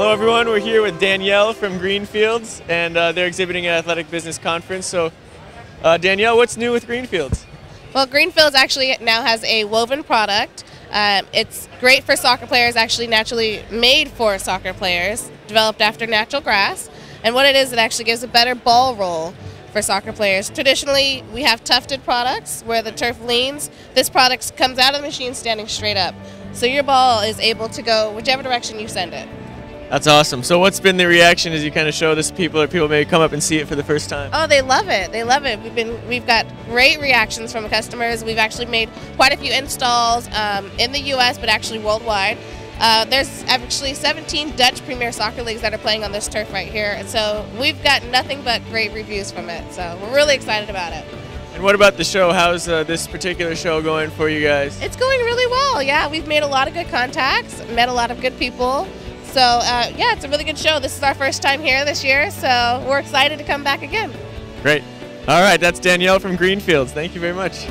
Hello, everyone. We're here with Danielle from Greenfields, and uh, they're exhibiting at Athletic Business Conference. So, uh, Danielle, what's new with Greenfields? Well, Greenfields actually now has a woven product. Um, it's great for soccer players, actually naturally made for soccer players, developed after natural grass. And what it is, it actually gives a better ball roll for soccer players. Traditionally, we have tufted products where the turf leans. This product comes out of the machine standing straight up. So your ball is able to go whichever direction you send it. That's awesome. So, what's been the reaction as you kind of show this to people, or people may come up and see it for the first time? Oh, they love it. They love it. We've been we've got great reactions from customers. We've actually made quite a few installs um, in the U.S., but actually worldwide. Uh, there's actually 17 Dutch Premier Soccer leagues that are playing on this turf right here, and so we've got nothing but great reviews from it. So we're really excited about it. And what about the show? How's uh, this particular show going for you guys? It's going really well. Yeah, we've made a lot of good contacts, met a lot of good people. So uh, yeah, it's a really good show. This is our first time here this year, so we're excited to come back again. Great. All right, that's Danielle from Greenfields. Thank you very much.